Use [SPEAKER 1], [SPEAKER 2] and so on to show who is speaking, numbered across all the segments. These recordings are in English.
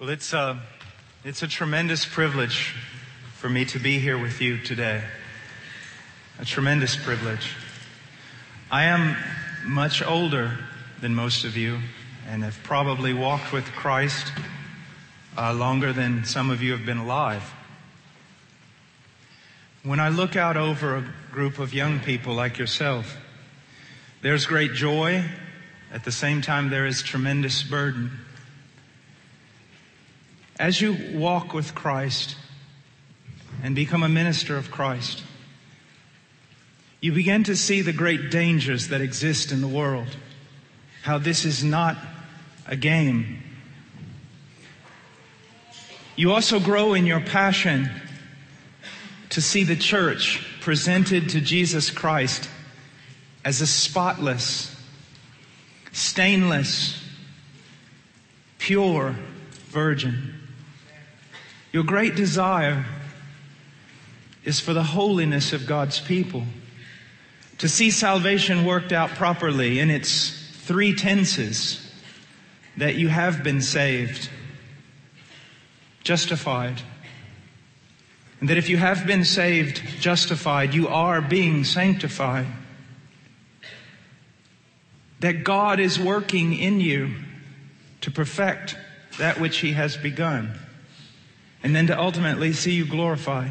[SPEAKER 1] Well, it's a, it's a tremendous privilege for me to be here with you today. A tremendous privilege. I am much older than most of you and have probably walked with Christ uh, longer than some of you have been alive. When I look out over a group of young people like yourself, there's great joy. At the same time, there is tremendous burden. As you walk with Christ and become a minister of Christ, you begin to see the great dangers that exist in the world. How this is not a game. You also grow in your passion to see the church presented to Jesus Christ as a spotless, stainless, pure virgin. Your great desire is for the holiness of God's people, to see salvation worked out properly in its three tenses that you have been saved, justified, and that if you have been saved, justified, you are being sanctified. That God is working in you to perfect that which He has begun, and then to ultimately see you glorified.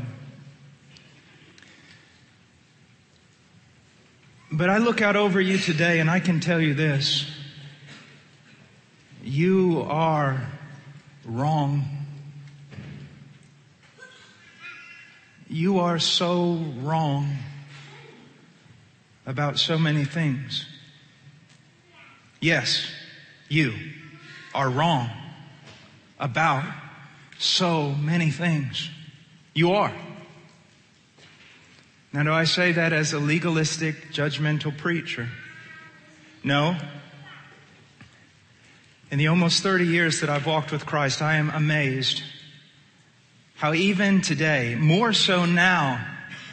[SPEAKER 1] But I look out over you today and I can tell you this. You are wrong. You are so wrong about so many things. Yes, you are wrong about so many things. You are. Now, do I say that as a legalistic, judgmental preacher? No. In the almost 30 years that I've walked with Christ, I am amazed how even today, more so now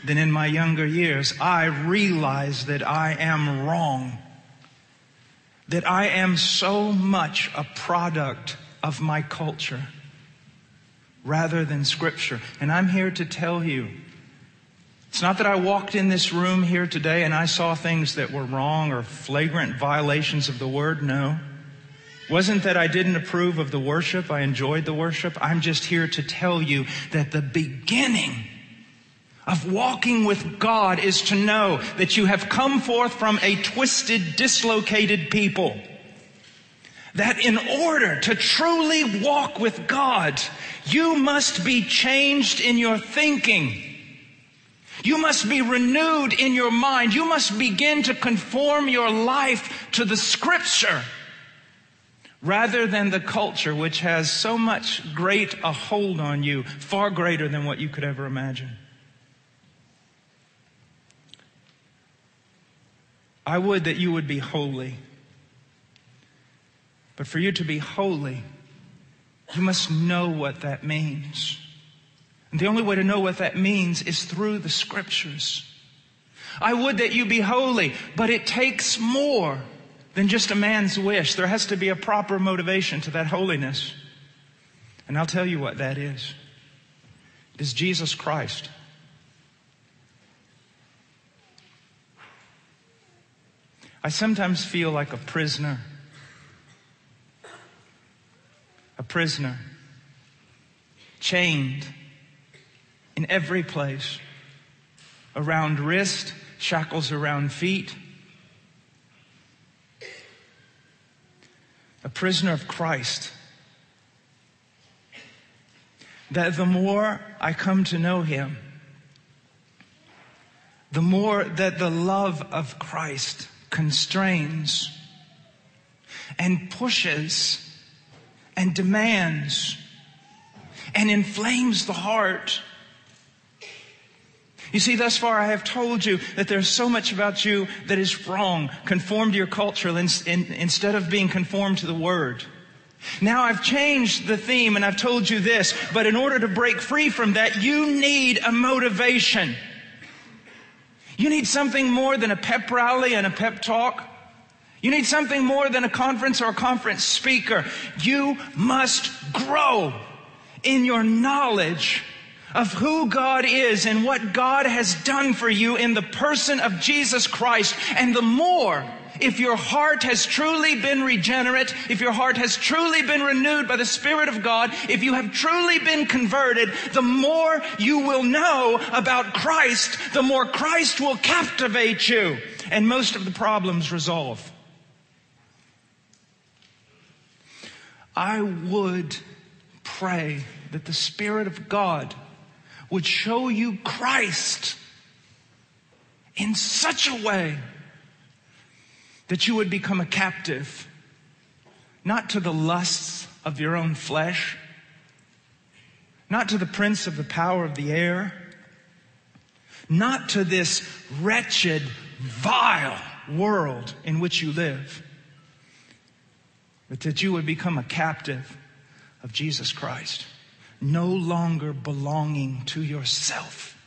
[SPEAKER 1] than in my younger years, I realize that I am wrong. That I am so much a product of my culture rather than scripture. And I'm here to tell you, it's not that I walked in this room here today and I saw things that were wrong or flagrant violations of the word. No wasn't that I didn't approve of the worship. I enjoyed the worship. I'm just here to tell you that the beginning of walking with God is to know that you have come forth from a twisted, dislocated people. That in order to truly walk with God, you must be changed in your thinking. You must be renewed in your mind. You must begin to conform your life to the scripture rather than the culture which has so much great a hold on you, far greater than what you could ever imagine. I would that you would be holy. But for you to be holy, you must know what that means. And the only way to know what that means is through the scriptures. I would that you be holy, but it takes more than just a man's wish. There has to be a proper motivation to that holiness. And I'll tell you what that is. It is Jesus Christ. I sometimes feel like a prisoner. A prisoner. Chained in every place. Around wrist, shackles around feet a prisoner of Christ. That the more I come to know Him, the more that the love of Christ constrains and pushes and demands and inflames the heart you see, thus far I have told you that there's so much about you that is wrong. Conform to your culture instead of being conformed to the Word. Now I've changed the theme and I've told you this, but in order to break free from that, you need a motivation. You need something more than a pep rally and a pep talk. You need something more than a conference or a conference speaker. You must grow in your knowledge of who God is and what God has done for you in the person of Jesus Christ. And the more, if your heart has truly been regenerate, if your heart has truly been renewed by the Spirit of God, if you have truly been converted, the more you will know about Christ, the more Christ will captivate you. And most of the problems resolve. I would pray that the Spirit of God would show you Christ in such a way that you would become a captive, not to the lusts of your own flesh, not to the prince of the power of the air, not to this wretched, vile world in which you live, but that you would become a captive of Jesus Christ no longer belonging to yourself,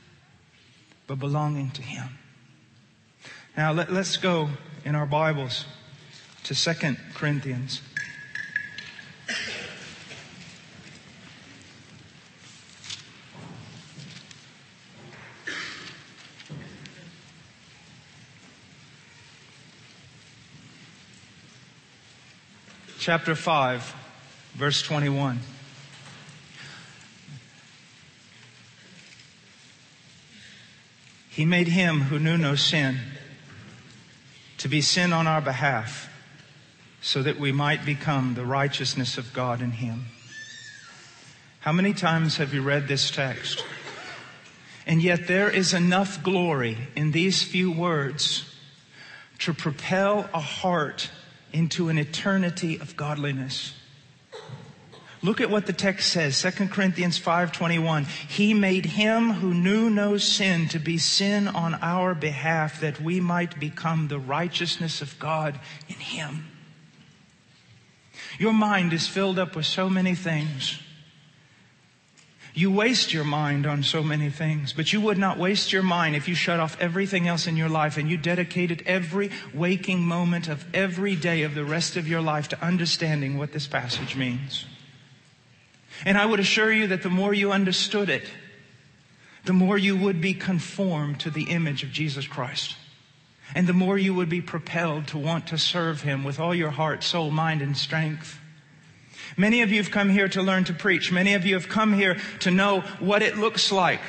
[SPEAKER 1] but belonging to Him. Now let, us go in our Bibles to Second Corinthians. Chapter 5, verse 21. He made him who knew no sin to be sin on our behalf so that we might become the righteousness of God in him. How many times have you read this text? And yet there is enough glory in these few words to propel a heart into an eternity of godliness. Look at what the text says, 2 Corinthians 5:21. He made him who knew no sin to be sin on our behalf that we might become the righteousness of God in him. Your mind is filled up with so many things. You waste your mind on so many things, but you would not waste your mind if you shut off everything else in your life and you dedicated every waking moment of every day of the rest of your life to understanding what this passage means. And I would assure you that the more you understood it, the more you would be conformed to the image of Jesus Christ. And the more you would be propelled to want to serve Him with all your heart, soul, mind, and strength. Many of you have come here to learn to preach. Many of you have come here to know what it looks like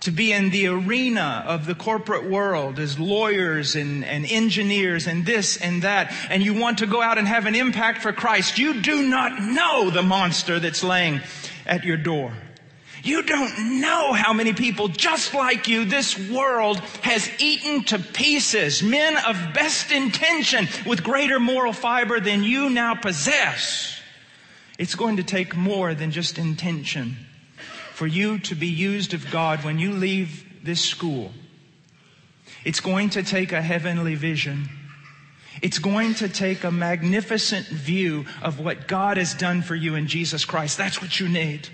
[SPEAKER 1] to be in the arena of the corporate world as lawyers and, and engineers and this and that, and you want to go out and have an impact for Christ, you do not know the monster that's laying at your door. You don't know how many people just like you this world has eaten to pieces. Men of best intention with greater moral fiber than you now possess. It's going to take more than just intention for you to be used of God when you leave this school. It's going to take a heavenly vision. It's going to take a magnificent view of what God has done for you in Jesus Christ. That's what you need.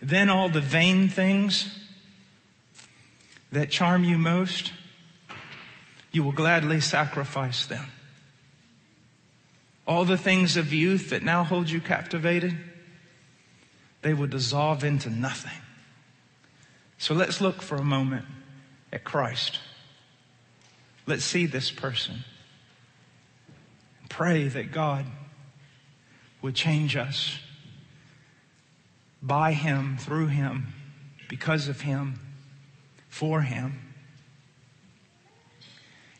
[SPEAKER 1] Then all the vain things that charm you most, you will gladly sacrifice them. All the things of youth that now hold you captivated, they will dissolve into nothing. So let's look for a moment at Christ. Let's see this person. Pray that God would change us by Him, through Him, because of Him, for Him.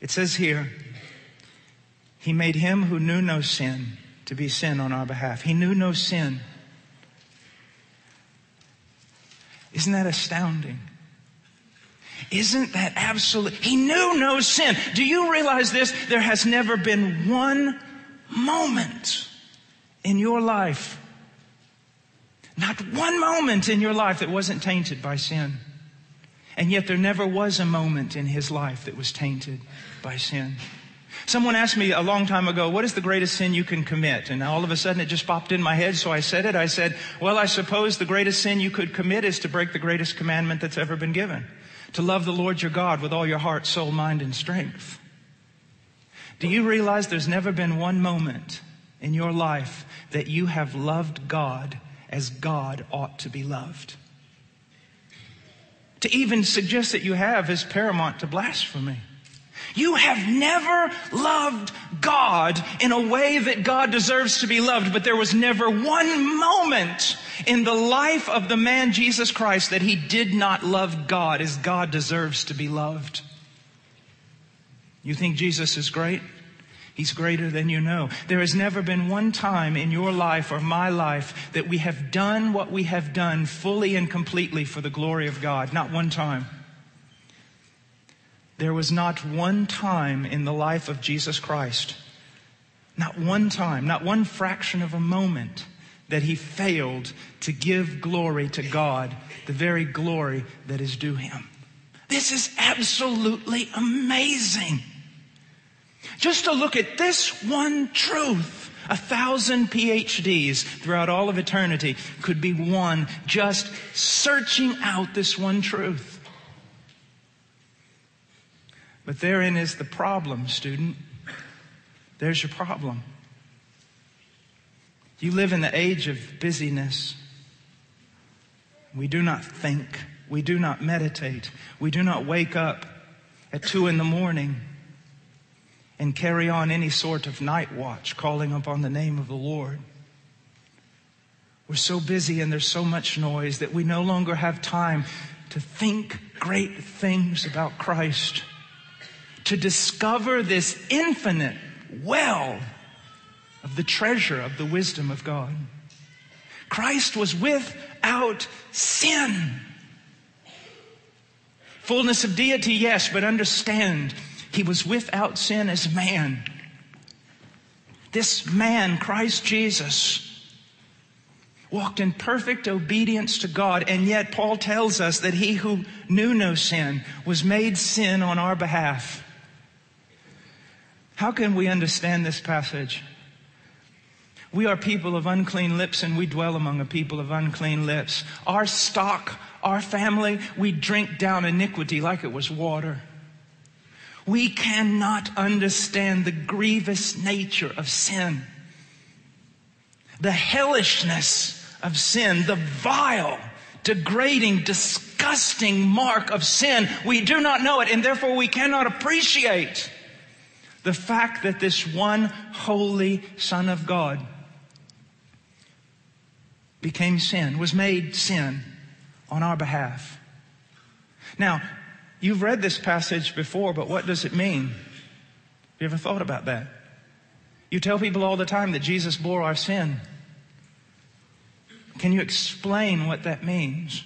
[SPEAKER 1] It says here, He made Him who knew no sin to be sin on our behalf. He knew no sin. Isn't that astounding? Isn't that absolute? He knew no sin. Do you realize this? There has never been one moment in your life, not one moment in your life that wasn't tainted by sin. And yet there never was a moment in his life that was tainted by sin. Someone asked me a long time ago, what is the greatest sin you can commit? And all of a sudden it just popped in my head, so I said it. I said, well, I suppose the greatest sin you could commit is to break the greatest commandment that's ever been given. To love the Lord your God with all your heart, soul, mind, and strength. Do you realize there's never been one moment in your life that you have loved God as God ought to be loved? To even suggest that you have is paramount to blasphemy. You have never loved God in a way that God deserves to be loved, but there was never one moment in the life of the man Jesus Christ that he did not love God as God deserves to be loved. You think Jesus is great? He's greater than you know. There has never been one time in your life or my life that we have done what we have done fully and completely for the glory of God. Not one time. There was not one time in the life of Jesus Christ, not one time, not one fraction of a moment that he failed to give glory to God, the very glory that is due him. This is absolutely amazing. Just to look at this one truth, a thousand PhDs throughout all of eternity could be won just searching out this one truth. But therein is the problem, student. There's your problem. You live in the age of busyness. We do not think. We do not meditate. We do not wake up at two in the morning and carry on any sort of night watch calling upon the name of the Lord. We're so busy and there's so much noise that we no longer have time to think great things about Christ to discover this infinite well of the treasure of the wisdom of God. Christ was without sin. Fullness of deity, yes, but understand, he was without sin as man. This man, Christ Jesus, walked in perfect obedience to God, and yet Paul tells us that he who knew no sin was made sin on our behalf how can we understand this passage? We are people of unclean lips and we dwell among a people of unclean lips. Our stock, our family, we drink down iniquity like it was water. We cannot understand the grievous nature of sin, the hellishness of sin, the vile, degrading, disgusting mark of sin. We do not know it and therefore we cannot appreciate the fact that this one holy Son of God became sin, was made sin on our behalf. Now, you've read this passage before, but what does it mean? Have you ever thought about that? You tell people all the time that Jesus bore our sin. Can you explain what that means?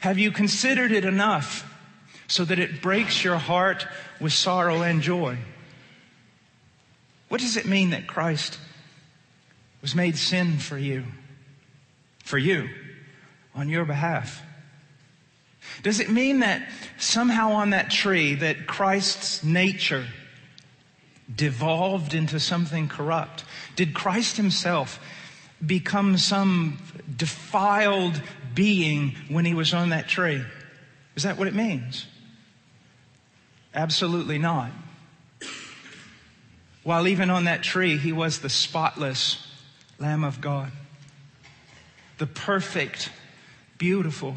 [SPEAKER 1] Have you considered it enough so that it breaks your heart with sorrow and joy. What does it mean that Christ was made sin for you? For you, on your behalf. Does it mean that somehow on that tree that Christ's nature devolved into something corrupt? Did Christ himself become some defiled being when he was on that tree? Is that what it means? Absolutely not. While even on that tree, he was the spotless Lamb of God, the perfect, beautiful,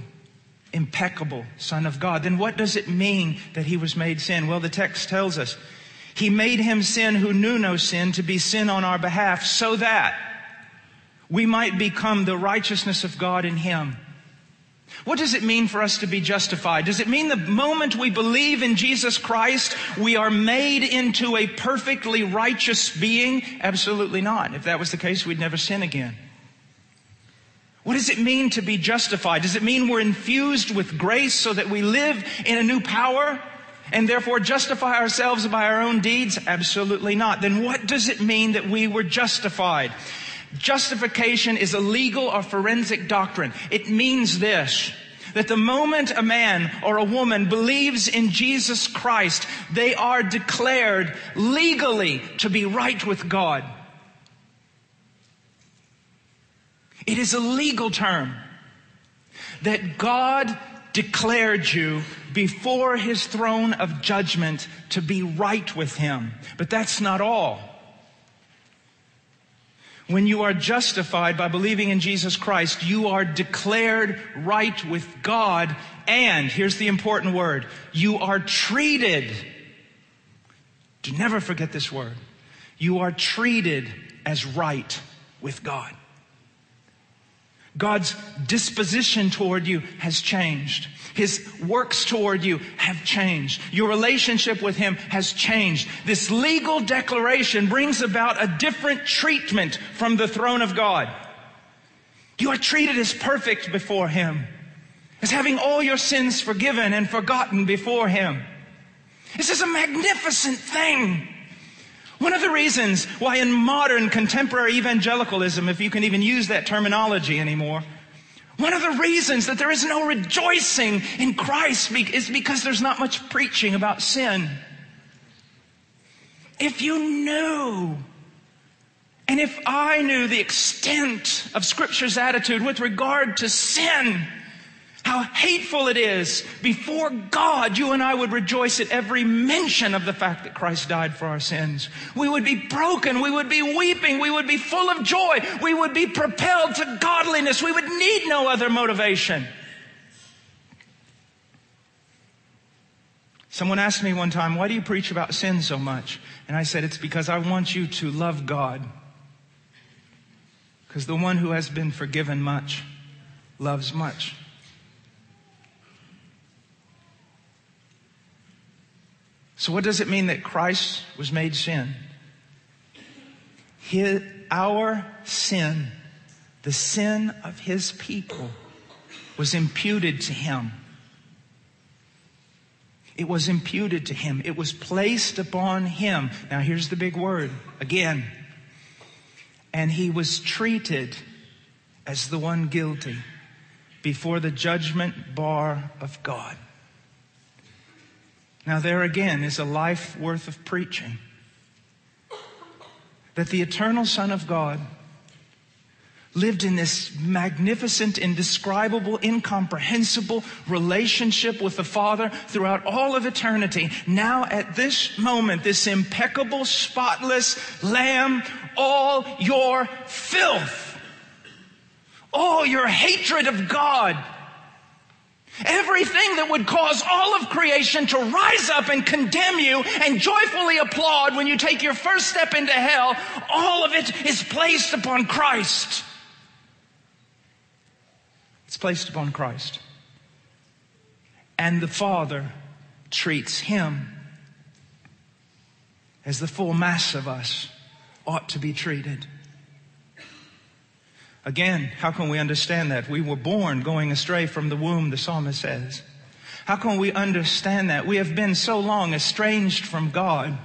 [SPEAKER 1] impeccable Son of God. Then what does it mean that he was made sin? Well, the text tells us he made him sin who knew no sin to be sin on our behalf so that we might become the righteousness of God in him. What does it mean for us to be justified? Does it mean the moment we believe in Jesus Christ, we are made into a perfectly righteous being? Absolutely not. If that was the case, we'd never sin again. What does it mean to be justified? Does it mean we're infused with grace so that we live in a new power and therefore justify ourselves by our own deeds? Absolutely not. Then what does it mean that we were justified? Justification is a legal or forensic doctrine. It means this. That the moment a man or a woman believes in Jesus Christ, they are declared legally to be right with God. It is a legal term that God declared you before his throne of judgment to be right with him. But that's not all. When you are justified by believing in Jesus Christ, you are declared right with God. And here's the important word. You are treated. Do never forget this word. You are treated as right with God. God's disposition toward you has changed. His works toward you have changed. Your relationship with Him has changed. This legal declaration brings about a different treatment from the throne of God. You are treated as perfect before Him, as having all your sins forgiven and forgotten before Him. This is a magnificent thing. One of the reasons why in modern contemporary evangelicalism, if you can even use that terminology anymore, one of the reasons that there is no rejoicing in Christ is because there's not much preaching about sin. If you knew, and if I knew the extent of Scripture's attitude with regard to sin, how hateful it is. Before God, you and I would rejoice at every mention of the fact that Christ died for our sins. We would be broken. We would be weeping. We would be full of joy. We would be propelled to godliness. We would need no other motivation. Someone asked me one time, why do you preach about sin so much? And I said, it's because I want you to love God. Because the one who has been forgiven much loves much. So what does it mean that Christ was made sin? His, our sin, the sin of his people, was imputed to him. It was imputed to him. It was placed upon him. Now here's the big word again. And he was treated as the one guilty before the judgment bar of God. Now, there again is a life worth of preaching. That the eternal Son of God lived in this magnificent, indescribable, incomprehensible relationship with the Father throughout all of eternity. Now at this moment, this impeccable, spotless lamb, all your filth, all your hatred of God, Everything that would cause all of creation to rise up and condemn you and joyfully applaud when you take your first step into hell, all of it is placed upon Christ. It's placed upon Christ. And the Father treats him as the full mass of us ought to be treated. Again, how can we understand that? We were born going astray from the womb, the psalmist says. How can we understand that? We have been so long estranged from God.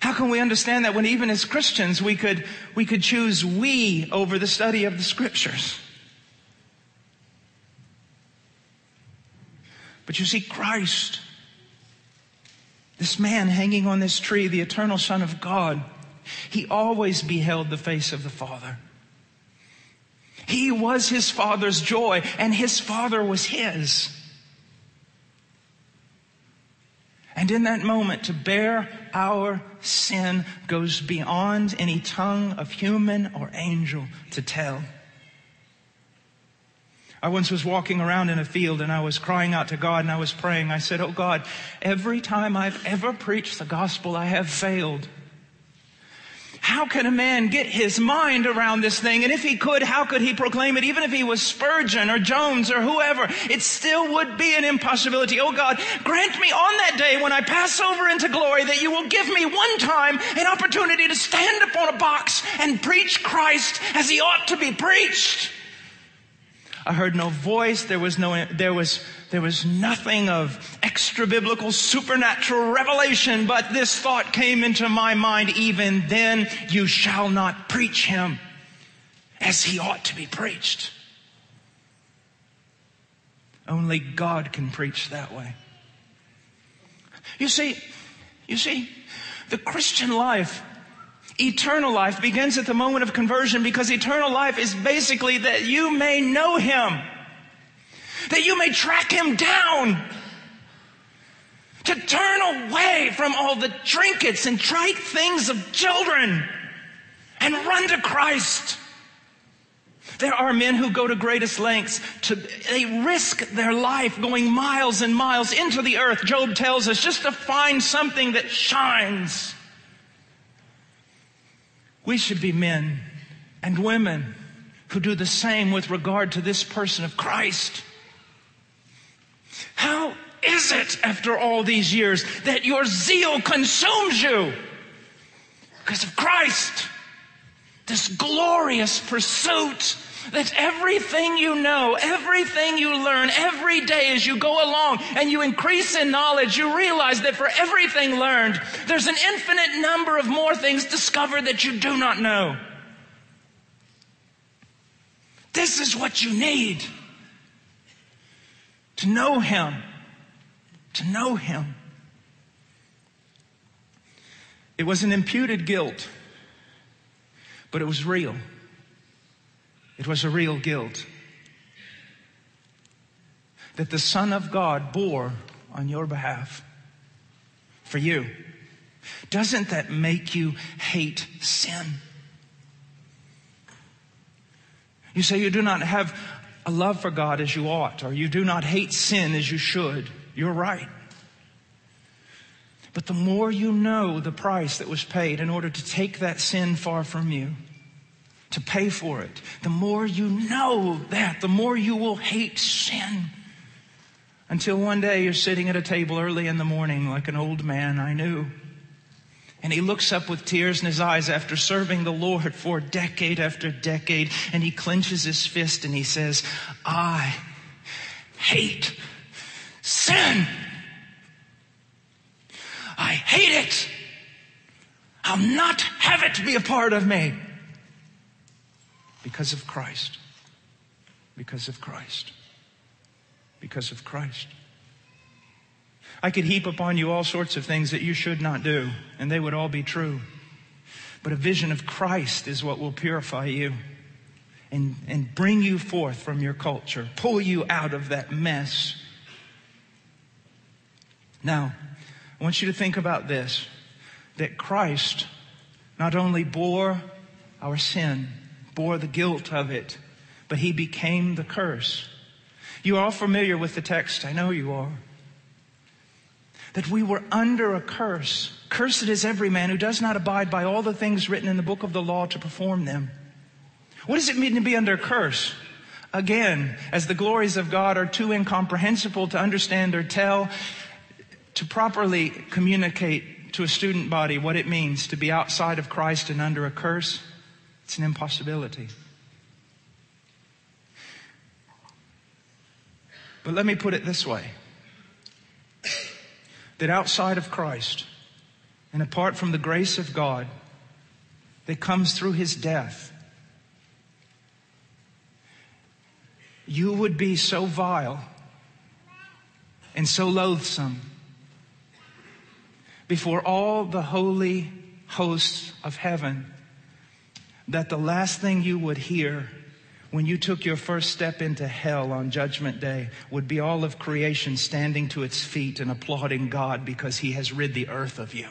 [SPEAKER 1] How can we understand that when even as Christians we could, we could choose we over the study of the scriptures? But you see, Christ, this man hanging on this tree, the eternal Son of God, he always beheld the face of the Father. He was his Father's joy, and his Father was his. And in that moment, to bear our sin goes beyond any tongue of human or angel to tell. I once was walking around in a field and I was crying out to God and I was praying. I said, Oh God, every time I've ever preached the gospel, I have failed. How can a man get his mind around this thing? And if he could, how could he proclaim it? Even if he was Spurgeon or Jones or whoever, it still would be an impossibility. Oh God, grant me on that day when I pass over into glory that you will give me one time an opportunity to stand upon a box and preach Christ as he ought to be preached. I heard no voice. There was no, there was, there was nothing of extra biblical supernatural revelation, but this thought came into my mind. Even then, you shall not preach him as he ought to be preached. Only God can preach that way. You see, you see, the Christian life Eternal life begins at the moment of conversion because eternal life is basically that you may know Him. That you may track him down. To turn away from all the trinkets and trite things of children and run to Christ. There are men who go to greatest lengths to, they risk their life going miles and miles into the earth, Job tells us, just to find something that shines. We should be men and women who do the same with regard to this person of Christ. How is it after all these years that your zeal consumes you? Because of Christ. This glorious pursuit that everything you know, everything you learn every day as you go along and you increase in knowledge, you realize that for everything learned, there's an infinite number of more things discovered that you do not know. This is what you need. To know Him. To know Him. It was an imputed guilt, but it was real. It was a real guilt that the Son of God bore on your behalf for you. Doesn't that make you hate sin? You say you do not have a love for God as you ought, or you do not hate sin as you should. You're right. But the more you know the price that was paid in order to take that sin far from you, to pay for it, the more you know that, the more you will hate sin. Until one day you're sitting at a table early in the morning like an old man I knew and he looks up with tears in his eyes after serving the Lord for decade after decade, and he clenches his fist and he says, I hate sin. I hate it. I'll not have it be a part of me. Because of Christ. Because of Christ. Because of Christ. I could heap upon you all sorts of things that you should not do, and they would all be true. But a vision of Christ is what will purify you and, and bring you forth from your culture, pull you out of that mess. Now, I want you to think about this that Christ not only bore our sin, bore the guilt of it, but he became the curse. You are all familiar with the text. I know you are that we were under a curse. Cursed is every man who does not abide by all the things written in the book of the law to perform them. What does it mean to be under a curse? Again, as the glories of God are too incomprehensible to understand or tell, to properly communicate to a student body what it means to be outside of Christ and under a curse, it's an impossibility. But let me put it this way that outside of Christ and apart from the grace of God that comes through his death, you would be so vile and so loathsome before all the holy hosts of heaven that the last thing you would hear when you took your first step into hell on Judgment Day would be all of creation standing to its feet and applauding God because He has rid the earth of you.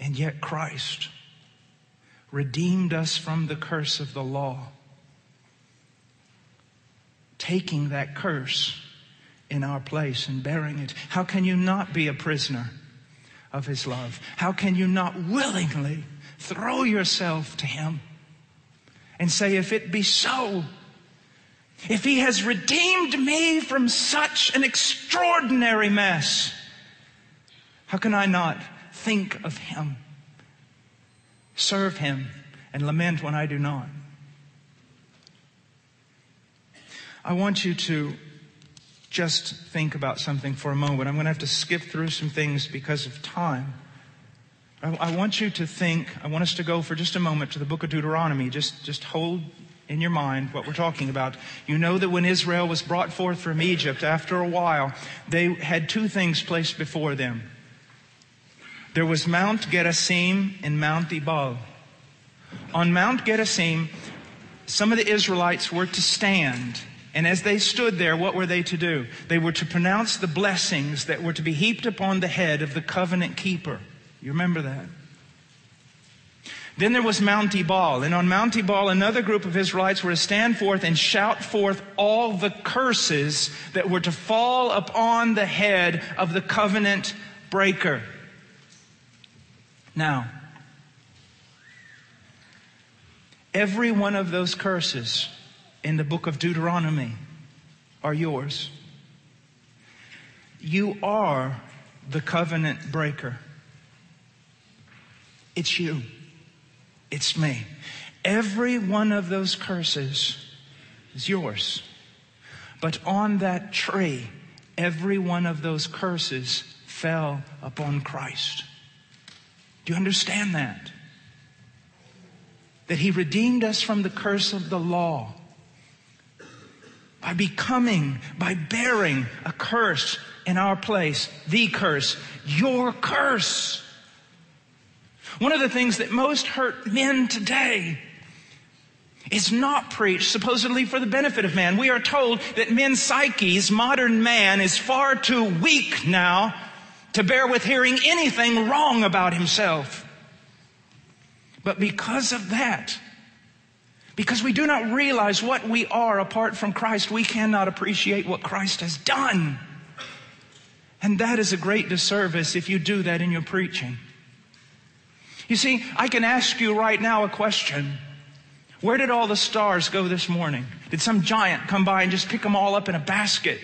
[SPEAKER 1] And yet Christ redeemed us from the curse of the law, taking that curse in our place and bearing it. How can you not be a prisoner of his love? How can you not willingly throw yourself to him and say, if it be so, if he has redeemed me from such an extraordinary mess, how can I not think of him, serve him, and lament when I do not? I want you to just think about something for a moment. I'm going to have to skip through some things because of time. I, I, want you to think, I want us to go for just a moment to the book of Deuteronomy. Just, just hold in your mind what we're talking about. You know that when Israel was brought forth from Egypt, after a while, they had two things placed before them. there was Mount Gerizim and Mount Ebal. On Mount Gerizim, some of the Israelites were to stand. And as they stood there, what were they to do? They were to pronounce the blessings that were to be heaped upon the head of the covenant keeper. You remember that? Then there was Mount Ebal, and on Mount Ebal, another group of Israelites were to stand forth and shout forth all the curses that were to fall upon the head of the covenant breaker. Now, every one of those curses in the book of Deuteronomy are yours. You are the covenant breaker. It's you. It's me. Every one of those curses is yours. But on that tree, every one of those curses fell upon Christ. Do you understand that? That He redeemed us from the curse of the law by becoming, by bearing a curse in our place, the curse, your curse. One of the things that most hurt men today is not preached supposedly for the benefit of man. We are told that men's psyches, modern man, is far too weak now to bear with hearing anything wrong about himself. But because of that, because we do not realize what we are apart from Christ, we cannot appreciate what Christ has done. And that is a great disservice if you do that in your preaching. You see, I can ask you right now a question. Where did all the stars go this morning? Did some giant come by and just pick them all up in a basket?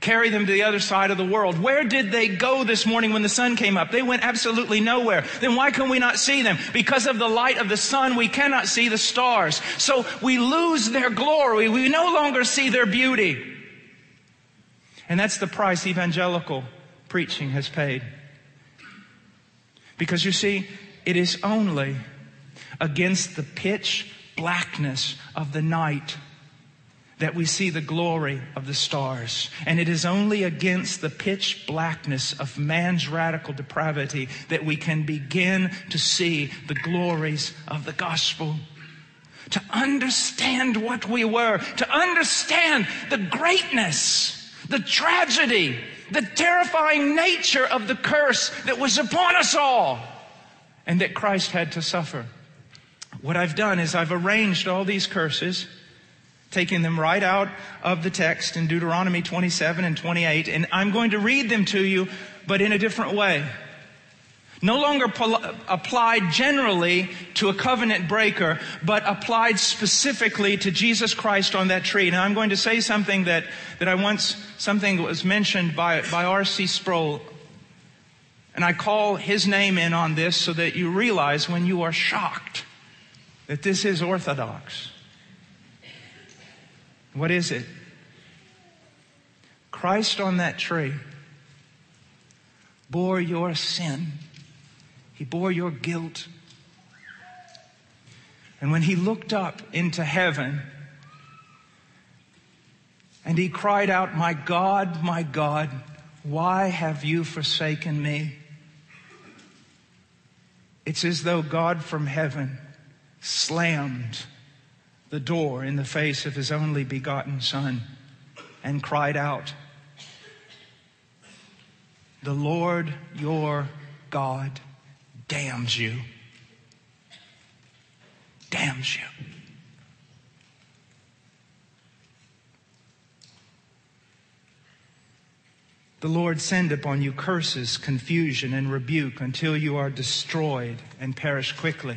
[SPEAKER 1] Carry them to the other side of the world. Where did they go this morning when the sun came up? They went absolutely nowhere. Then why can we not see them? Because of the light of the sun, we cannot see the stars. So we lose their glory. We no longer see their beauty. And that's the price evangelical preaching has paid. Because you see, it is only against the pitch blackness of the night that we see the glory of the stars. And it is only against the pitch blackness of man's radical depravity that we can begin to see the glories of the gospel. To understand what we were, to understand the greatness, the tragedy, the terrifying nature of the curse that was upon us all and that Christ had to suffer. What I've done is I've arranged all these curses, taking them right out of the text in Deuteronomy 27 and 28, and I'm going to read them to you, but in a different way. No longer applied generally to a covenant breaker, but applied specifically to Jesus Christ on that tree. Now I'm going to say something that, that I once, something that was mentioned by, by R.C. Sproul and I call his name in on this so that you realize when you are shocked that this is orthodox. What is it? Christ on that tree bore your sin. He bore your guilt. And when he looked up into heaven and he cried out, My God, my God, why have you forsaken me? It's as though God from heaven slammed the door in the face of his only begotten Son and cried out, The Lord your God damns you. Damns you. The Lord send upon you curses, confusion, and rebuke until you are destroyed and perish quickly.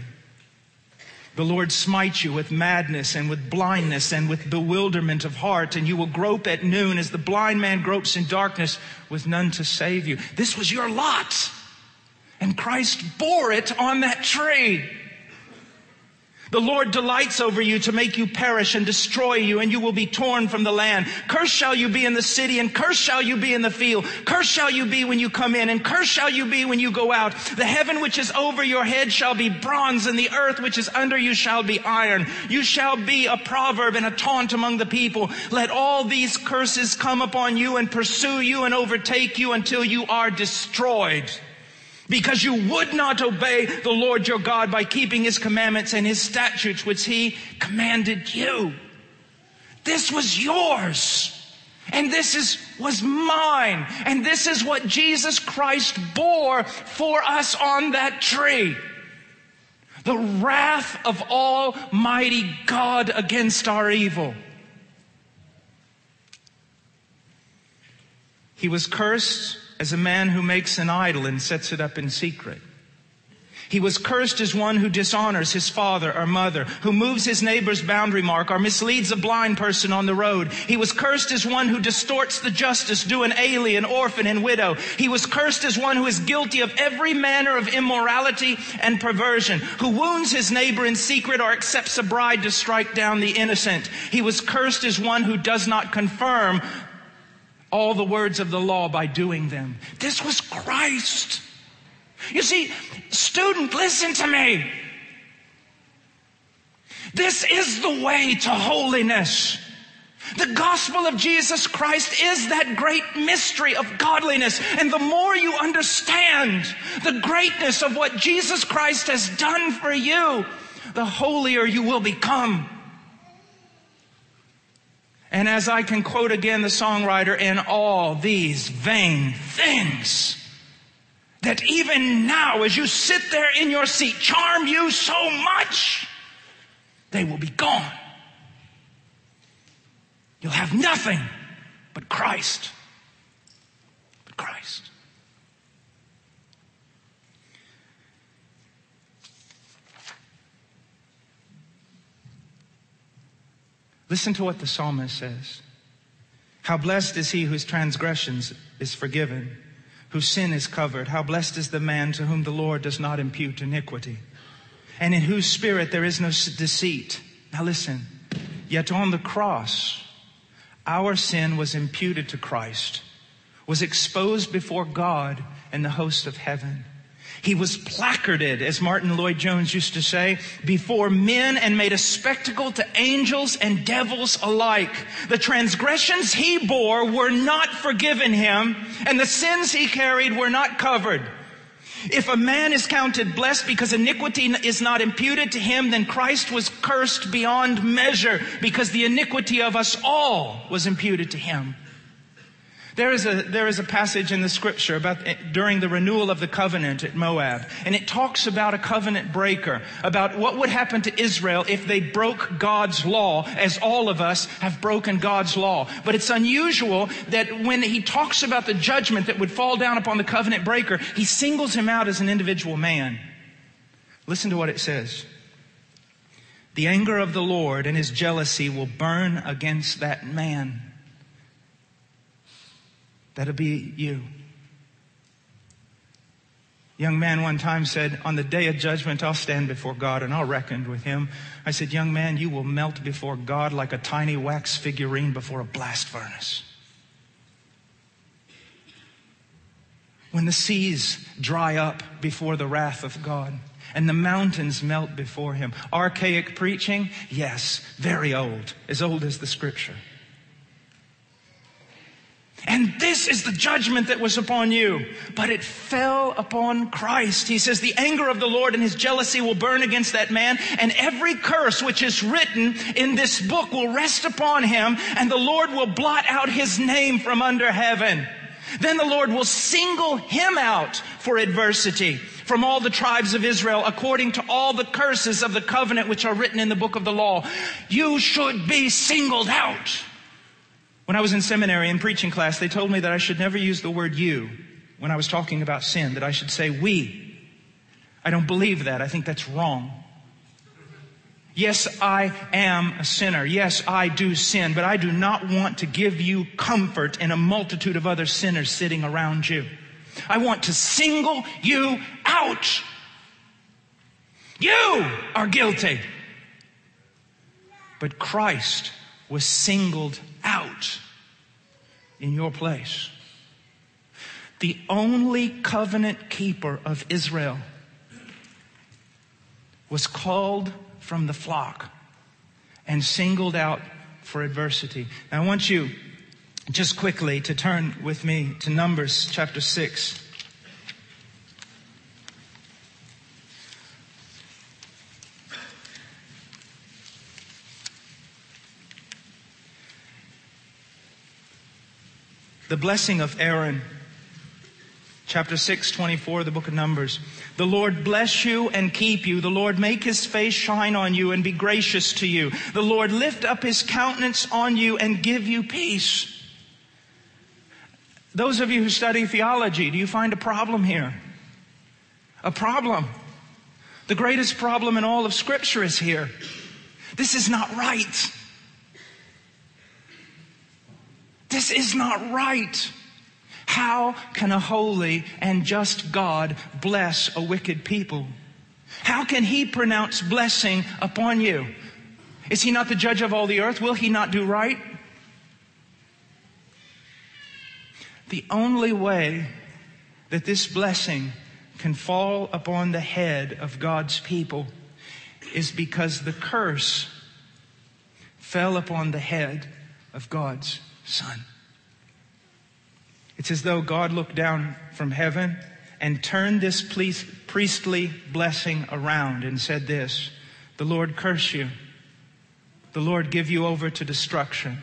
[SPEAKER 1] The Lord smite you with madness and with blindness and with bewilderment of heart, and you will grope at noon as the blind man gropes in darkness with none to save you. This was your lot. And Christ bore it on that tree. The Lord delights over you to make you perish and destroy you, and you will be torn from the land. Cursed shall you be in the city, and cursed shall you be in the field. Cursed shall you be when you come in, and cursed shall you be when you go out. The heaven which is over your head shall be bronze, and the earth which is under you shall be iron. You shall be a proverb and a taunt among the people. Let all these curses come upon you and pursue you and overtake you until you are destroyed. Because you would not obey the Lord your God by keeping his commandments and his statutes which he commanded you. This was yours. And this is, was mine. And this is what Jesus Christ bore for us on that tree. The wrath of Almighty God against our evil. He was cursed as a man who makes an idol and sets it up in secret. He was cursed as one who dishonors his father or mother, who moves his neighbor's boundary mark or misleads a blind person on the road. He was cursed as one who distorts the justice due an alien, orphan, and widow. He was cursed as one who is guilty of every manner of immorality and perversion, who wounds his neighbor in secret or accepts a bribe to strike down the innocent. He was cursed as one who does not confirm all the words of the law by doing them. This was Christ. You see, student, listen to me. This is the way to holiness. The gospel of Jesus Christ is that great mystery of godliness. And the more you understand the greatness of what Jesus Christ has done for you, the holier you will become. And as I can quote again the songwriter, in all these vain things that even now, as you sit there in your seat, charm you so much, they will be gone. You'll have nothing but Christ. But Christ. Listen to what the psalmist says. How blessed is he whose transgressions is forgiven, whose sin is covered. How blessed is the man to whom the Lord does not impute iniquity, and in whose spirit there is no deceit. Now listen. Yet on the cross, our sin was imputed to Christ, was exposed before God and the host of heaven. He was placarded, as Martyn Lloyd-Jones used to say, before men and made a spectacle to angels and devils alike. The transgressions he bore were not forgiven him, and the sins he carried were not covered. If a man is counted blessed because iniquity is not imputed to him, then Christ was cursed beyond measure because the iniquity of us all was imputed to him. There is, a, there is a passage in the scripture about eh, during the renewal of the covenant at Moab, and it talks about a covenant breaker, about what would happen to Israel if they broke God's law, as all of us have broken God's law. But it's unusual that when he talks about the judgment that would fall down upon the covenant breaker, he singles him out as an individual man. Listen to what it says. The anger of the Lord and his jealousy will burn against that man That'll be you. Young man one time said, on the day of judgment, I'll stand before God and I'll reckon with him. I said, young man, you will melt before God like a tiny wax figurine before a blast furnace. When the seas dry up before the wrath of God and the mountains melt before him. Archaic preaching? Yes, very old, as old as the scripture. And this is the judgment that was upon you. But it fell upon Christ. He says, the anger of the Lord and his jealousy will burn against that man, and every curse which is written in this book will rest upon him, and the Lord will blot out his name from under heaven. Then the Lord will single him out for adversity from all the tribes of Israel according to all the curses of the covenant which are written in the book of the law. You should be singled out. When I was in seminary in preaching class, they told me that I should never use the word you when I was talking about sin, that I should say we. I don't believe that. I think that's wrong. Yes, I am a sinner. Yes, I do sin, but I do not want to give you comfort in a multitude of other sinners sitting around you. I want to single you out. You are guilty. But Christ was singled out in your place. The only covenant keeper of Israel was called from the flock and singled out for adversity. Now I want you just quickly to turn with me to Numbers chapter 6. The blessing of Aaron. Chapter 6, 24, the book of Numbers. The Lord bless you and keep you. The Lord make his face shine on you and be gracious to you. The Lord lift up his countenance on you and give you peace. Those of you who study theology, do you find a problem here? A problem. The greatest problem in all of Scripture is here. This is not right. This is not right. How can a holy and just God bless a wicked people? How can he pronounce blessing upon you? Is he not the judge of all the earth? Will he not do right? The only way that this blessing can fall upon the head of God's people is because the curse fell upon the head of God's Son. It's as though God looked down from heaven and turned this priestly blessing around and said this, the Lord curse you. The Lord give you over to destruction.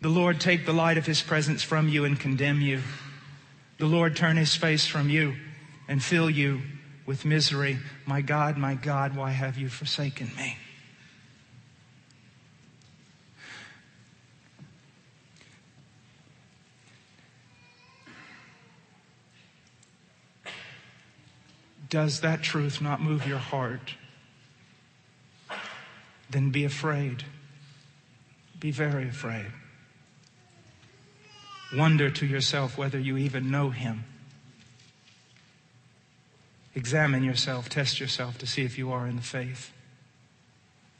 [SPEAKER 1] The Lord take the light of his presence from you and condemn you. The Lord turn his face from you and fill you with misery. My God, my God, why have you forsaken me? Does that truth not move your heart? Then be afraid. Be very afraid. Wonder to yourself whether you even know him. Examine yourself, test yourself to see if you are in the faith.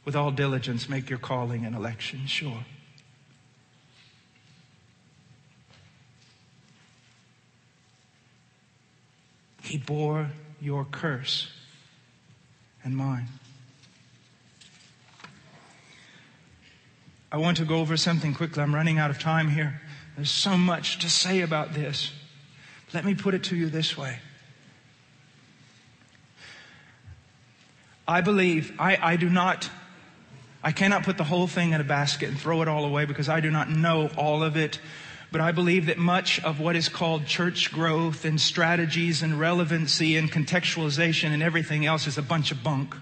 [SPEAKER 1] With all diligence, make your calling and election sure. He bore your curse and mine. I want to go over something quickly. I'm running out of time here. There's so much to say about this. Let me put it to you this way. I believe, I, I do not, I cannot put the whole thing in a basket and throw it all away because I do not know all of it. But I believe that much of what is called church growth and strategies and relevancy and contextualization and everything else is a bunch of bunk.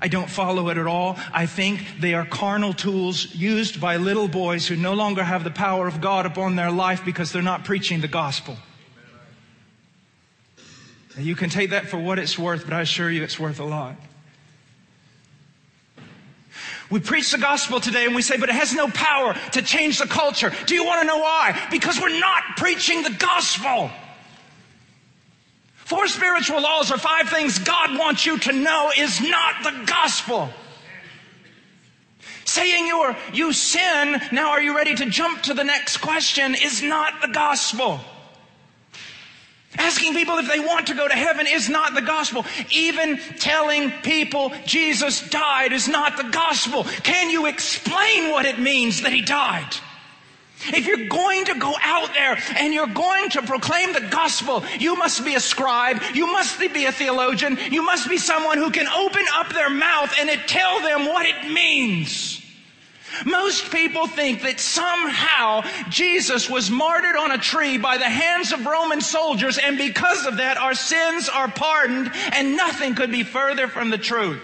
[SPEAKER 1] I don't follow it at all. I think they are carnal tools used by little boys who no longer have the power of God upon their life because they're not preaching the gospel. You can take that for what it's worth, but I assure you it's worth a lot. We preach the gospel today and we say, but it has no power to change the culture. Do you want to know why? Because we're not preaching the gospel. Four spiritual laws or five things God wants you to know is not the gospel. Saying you are, you sin, now are you ready to jump to the next question is not the gospel. Asking people if they want to go to heaven is not the gospel. Even telling people Jesus died is not the gospel. Can you explain what it means that he died? If you're going to go out there and you're going to proclaim the gospel, you must be a scribe, you must be a theologian, you must be someone who can open up their mouth and tell them what it means. Most people think that somehow Jesus was martyred on a tree by the hands of Roman soldiers, and because of that, our sins are pardoned, and nothing could be further from the truth.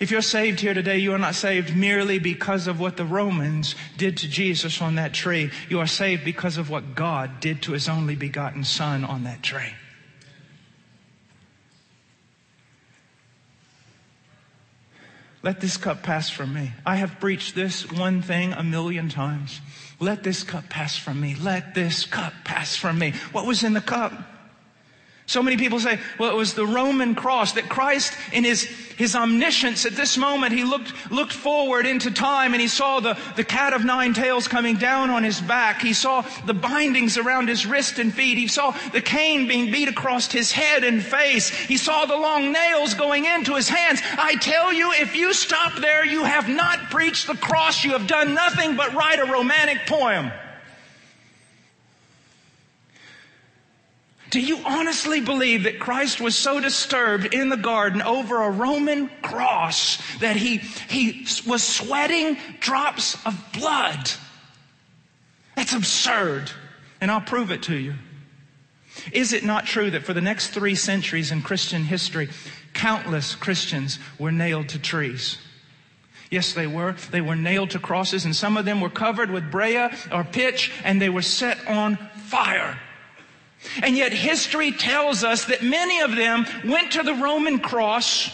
[SPEAKER 1] If you're saved here today, you are not saved merely because of what the Romans did to Jesus on that tree. You are saved because of what God did to his only begotten Son on that tree. Let this cup pass from me. I have preached this one thing a million times. Let this cup pass from me. Let this cup pass from me. What was in the cup? So many people say, well, it was the Roman cross that Christ in his, his omniscience at this moment, he looked, looked forward into time and he saw the, the cat of nine tails coming down on his back. He saw the bindings around his wrist and feet. He saw the cane being beat across his head and face. He saw the long nails going into his hands. I tell you, if you stop there, you have not preached the cross. You have done nothing but write a romantic poem. Do you honestly believe that Christ was so disturbed in the garden over a Roman cross that he, he was sweating drops of blood? That's absurd. And I'll prove it to you. Is it not true that for the next three centuries in Christian history, countless Christians were nailed to trees? Yes, they were. They were nailed to crosses, and some of them were covered with brea or pitch, and they were set on fire. And yet history tells us that many of them went to the Roman cross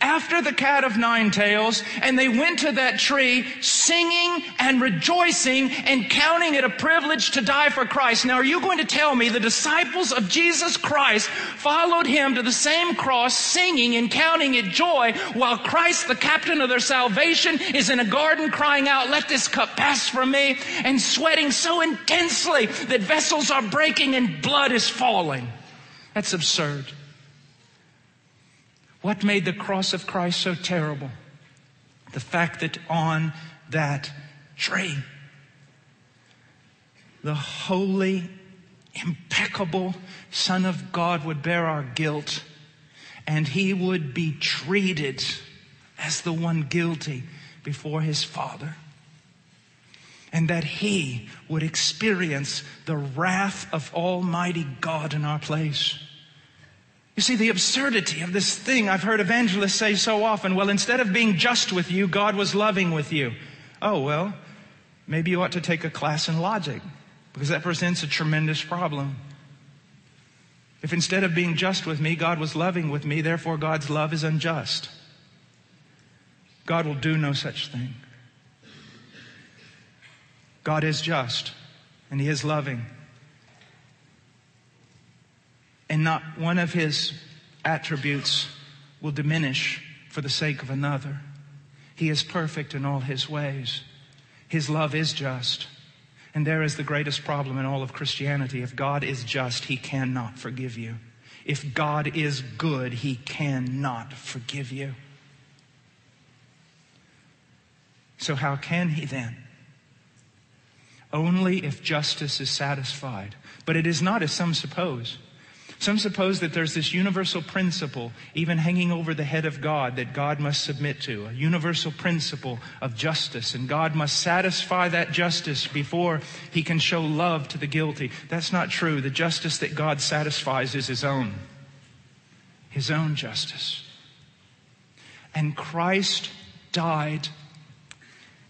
[SPEAKER 1] after the cat of nine tails, and they went to that tree singing and rejoicing and counting it a privilege to die for Christ. Now, are you going to tell me the disciples of Jesus Christ followed him to the same cross singing and counting it joy while Christ, the captain of their salvation, is in a garden crying out, let this cup pass from me and sweating so intensely that vessels are breaking and blood is falling? That's absurd. What made the cross of Christ so terrible? The fact that on that tree, the holy, impeccable Son of God would bear our guilt and he would be treated as the one guilty before his Father. And that he would experience the wrath of Almighty God in our place. You see, the absurdity of this thing I've heard evangelists say so often well, instead of being just with you, God was loving with you. Oh, well, maybe you ought to take a class in logic because that presents a tremendous problem. If instead of being just with me, God was loving with me, therefore God's love is unjust. God will do no such thing. God is just and He is loving and not one of his attributes will diminish for the sake of another. He is perfect in all his ways. His love is just. And there is the greatest problem in all of Christianity. If God is just, he cannot forgive you. If God is good, he cannot forgive you. So, how can he then? Only if justice is satisfied. But it is not as some suppose. Some suppose that there's this universal principle, even hanging over the head of God, that God must submit to, a universal principle of justice, and God must satisfy that justice before he can show love to the guilty. That's not true. The justice that God satisfies is his own, his own justice. And Christ died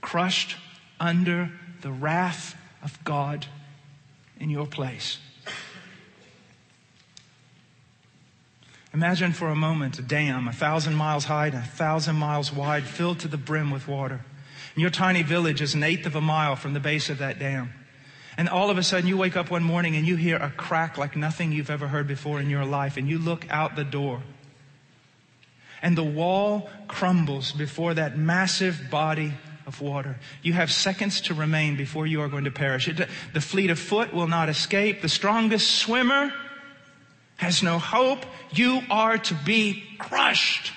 [SPEAKER 1] crushed under the wrath of God in your place. Imagine for a moment a dam a thousand miles high and a thousand miles wide, filled to the brim with water. And your tiny village is an eighth of a mile from the base of that dam. And all of a sudden you wake up one morning and you hear a crack like nothing you've ever heard before in your life. And you look out the door. And the wall crumbles before that massive body of water. You have seconds to remain before you are going to perish. The fleet of foot will not escape. The strongest swimmer has no hope. You are to be crushed.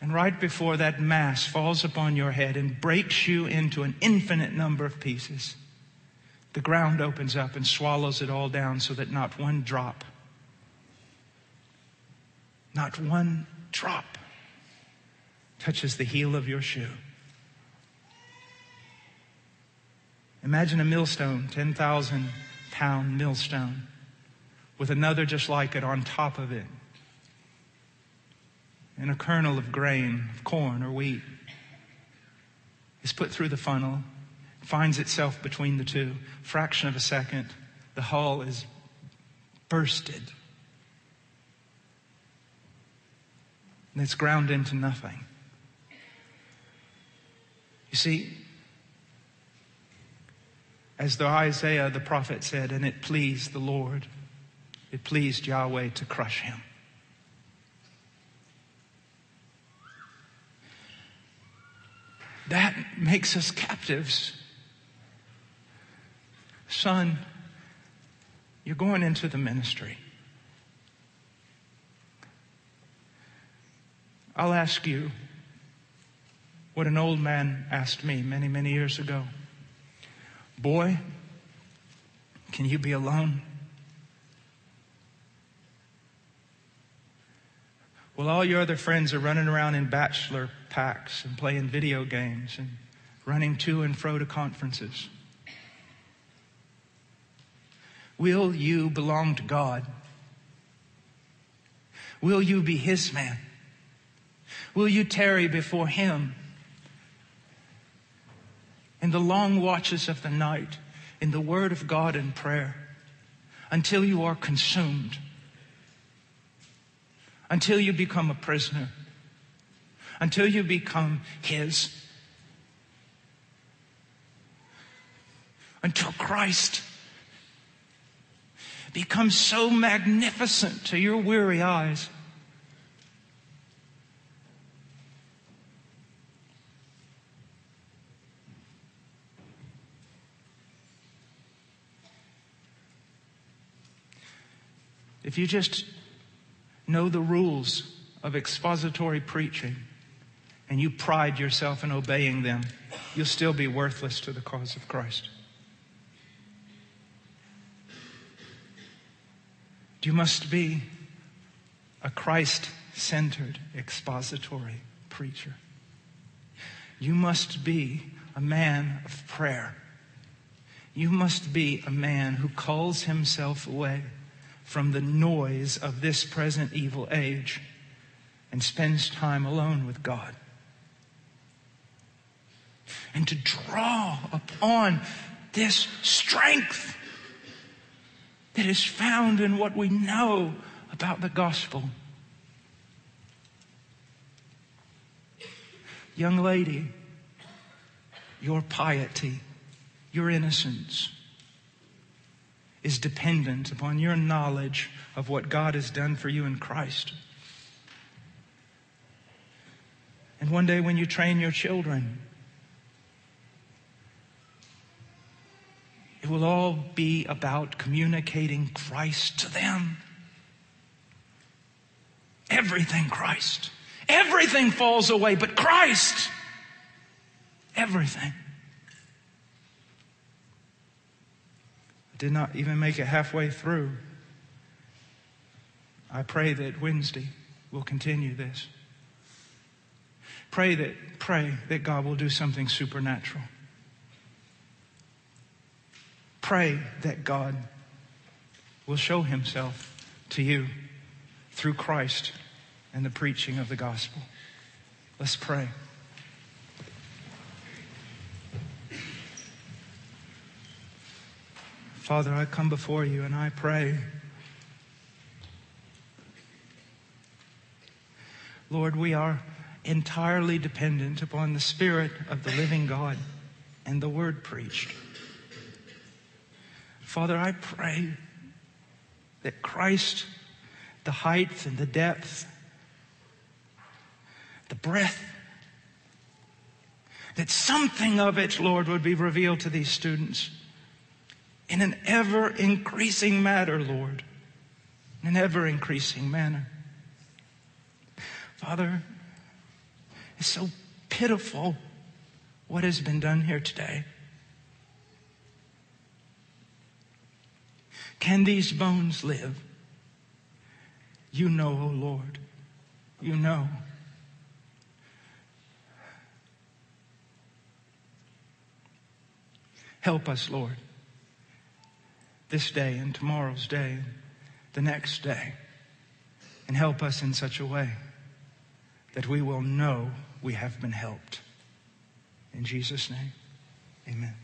[SPEAKER 1] And right before that mass falls upon your head and breaks you into an infinite number of pieces, the ground opens up and swallows it all down so that not one drop, not one drop touches the heel of your shoe. Imagine a millstone, 10,000 pound millstone with another just like it on top of it. And a kernel of grain, of corn or wheat, is put through the funnel, finds itself between the two. Fraction of a second, the hull is bursted. And it's ground into nothing. You see, as the Isaiah the prophet said, and it pleased the Lord it pleased Yahweh to crush him. That makes us captives. Son, you're going into the ministry. I'll ask you what an old man asked me many, many years ago. Boy, can you be alone? While all your other friends are running around in bachelor packs and playing video games and running to and fro to conferences? Will you belong to God? Will you be His man? Will you tarry before Him in the long watches of the night, in the Word of God and prayer, until you are consumed, until you become a prisoner, until you become His, until Christ becomes so magnificent to your weary eyes. If you just know the rules of expository preaching and you pride yourself in obeying them, you'll still be worthless to the cause of Christ. You must be a Christ centered expository preacher. You must be a man of prayer. You must be a man who calls himself away from the noise of this present evil age and spends time alone with God. And to draw upon this strength that is found in what we know about the gospel. Young lady, your piety, your innocence, is dependent upon your knowledge of what God has done for you in Christ. And one day when you train your children, it will all be about communicating Christ to them. Everything Christ. Everything falls away, but Christ. Everything. Did not even make it halfway through. I pray that Wednesday will continue this. Pray that, pray that God will do something supernatural. Pray that God will show himself to you through Christ and the preaching of the gospel. Let's pray. Father, I come before you and I pray. Lord, we are entirely dependent upon the Spirit of the living God and the Word preached. Father, I pray that Christ, the height and the depth, the breadth, that something of it, Lord, would be revealed to these students in an ever increasing matter, Lord, in an ever increasing manner. Father, it's so pitiful what has been done here today. Can these bones live? You know, O oh Lord. You know. Help us, Lord this day and tomorrow's day, the next day, and help us in such a way that we will know we have been helped. In Jesus' name, amen.